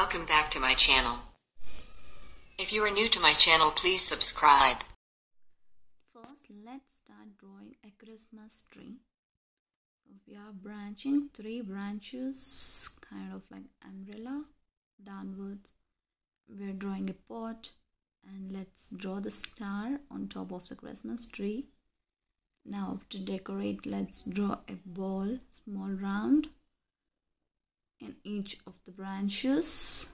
Welcome back to my channel. If you are new to my channel, please subscribe. First, let's start drawing a Christmas tree. So we are branching three branches, kind of like umbrella, downwards. We're drawing a pot, and let's draw the star on top of the Christmas tree. Now to decorate, let's draw a ball, small round, in each of the branches.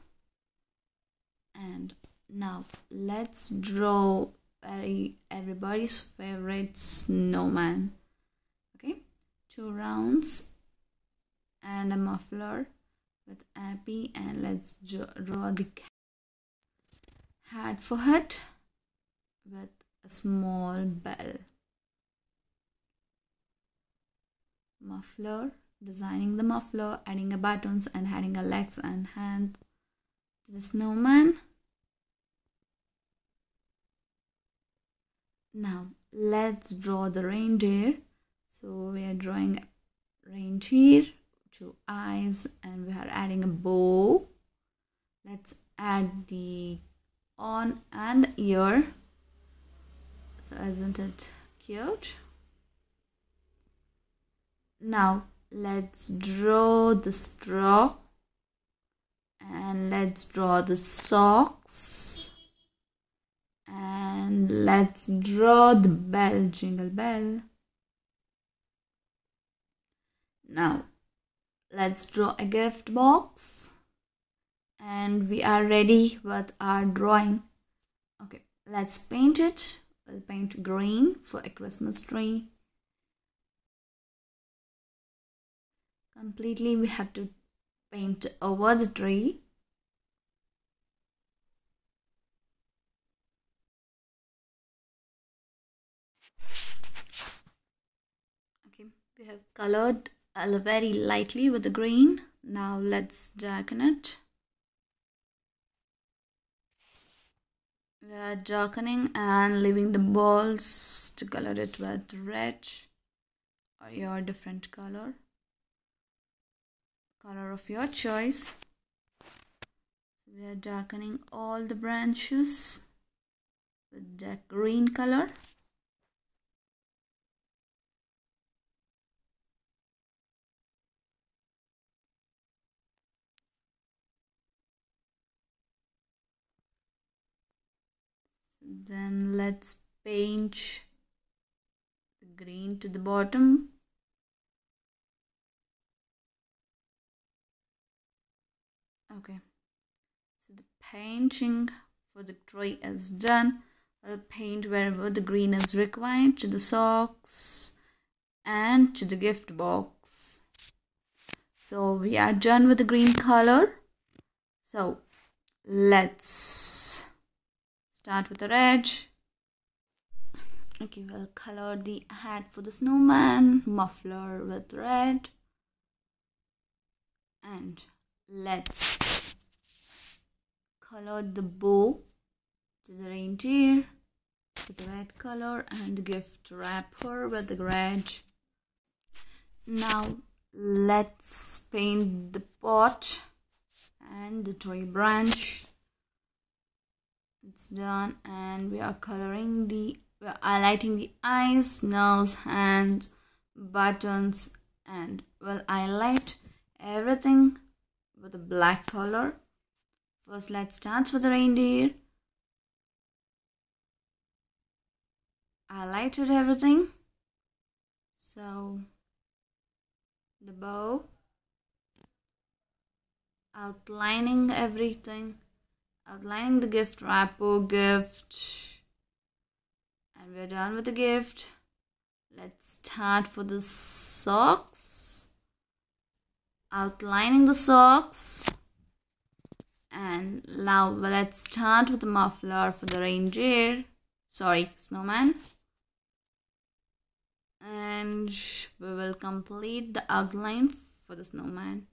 And now let's draw very everybody's favorite snowman. Okay, two rounds and a muffler with happy, and let's draw the hat for it with a small bell. Muffler, designing the muffler, adding a buttons and adding a legs and hand to the snowman. Now let's draw the reindeer. So we are drawing reindeer, two eyes, and we are adding a bow. Let's add the on and ear. So isn't it cute? Now let's draw the straw. And let's draw the socks. And let's draw the bell jingle bell. Now let's draw a gift box. And we are ready with our drawing. Okay let's paint it. We'll paint green for a christmas tree completely we have to paint over the tree. Okay we have colored very lightly with the green. Now let's darken it. We are darkening and leaving the balls to color it with red or your different color color of your choice. So we are darkening all the branches with the green color. Then let's paint the green to the bottom okay. So the painting for the tree is done. I'll paint wherever the green is required to the socks and to the gift box. So we are done with the green color. So let's start with the red. Okay we'll color the hat for the snowman muffler with red. And let's color the bow to the reindeer with the red color and the gift wrapper with the red now let's paint the pot and the tree branch it's done and we are coloring the we're highlighting the eyes nose hands buttons and we'll highlight everything with a black color. First, let's start with the reindeer. I lighted everything. So, the bow, outlining everything, outlining the gift wrapper, gift, and we're done with the gift. Let's start for the socks outlining the socks and now let's start with the muffler for the reindeer. Sorry snowman. And we will complete the outline for the snowman.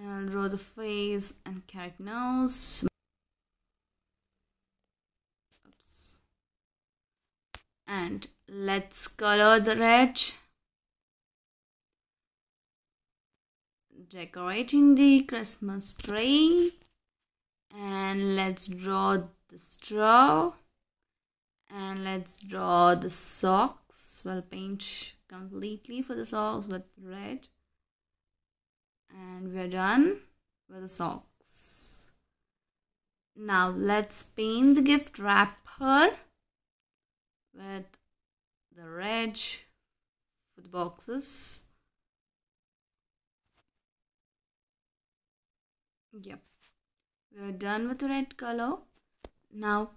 I'll draw the face and carrot nose. Oops. and let's color the red decorating the Christmas tree. And let's draw the straw. And let's draw the socks. We'll paint completely for the socks with red. And we're done with the socks. Now let's paint the gift wrapper with the red for the boxes yep. We're done with the red color. Now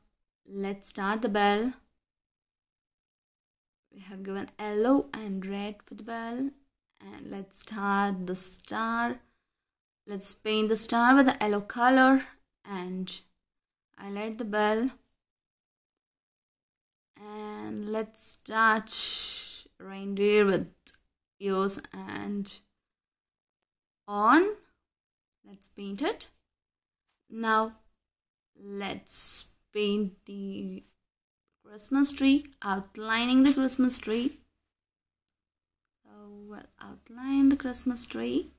let's start the bell. We have given yellow and red for the bell. And let's start the star. Let's paint the star with the yellow color and highlight the bell. And let's start reindeer with ears and on let's paint it. Now let's paint the Christmas tree outlining the Christmas tree. So we'll outline the Christmas tree.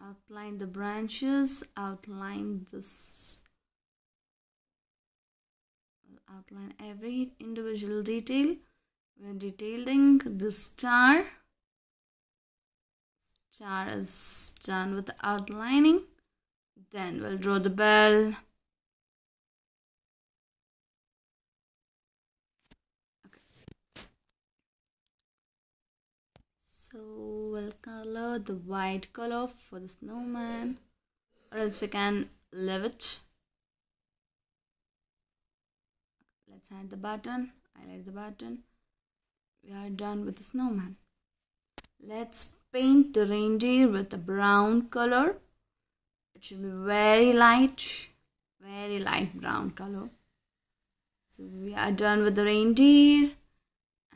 Outline the branches outline this outline every individual detail we're detailing the star star is done with the outlining then we'll draw the bell. So we'll color the white color for the snowman or else we can leave it. Let's add the button. I like the button we are done with the snowman. Let's paint the reindeer with a brown color. It should be very light very light brown color. So we are done with the reindeer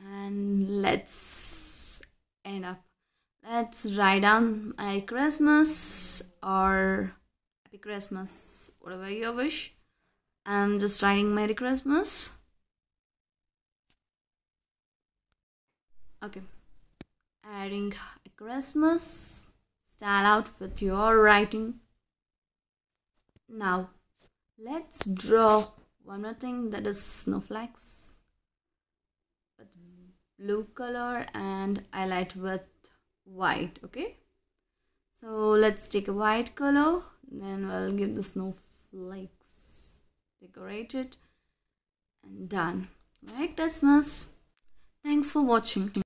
and let's end up. Let's write down merry christmas or happy christmas whatever you wish. I'm just writing merry christmas okay adding a Christmas style out with your writing. Now, let's draw one more thing that is snowflakes with blue color and highlight with white. Okay, so let's take a white color, then we'll give the snowflakes decorated and done. Merry Christmas! Thanks for watching.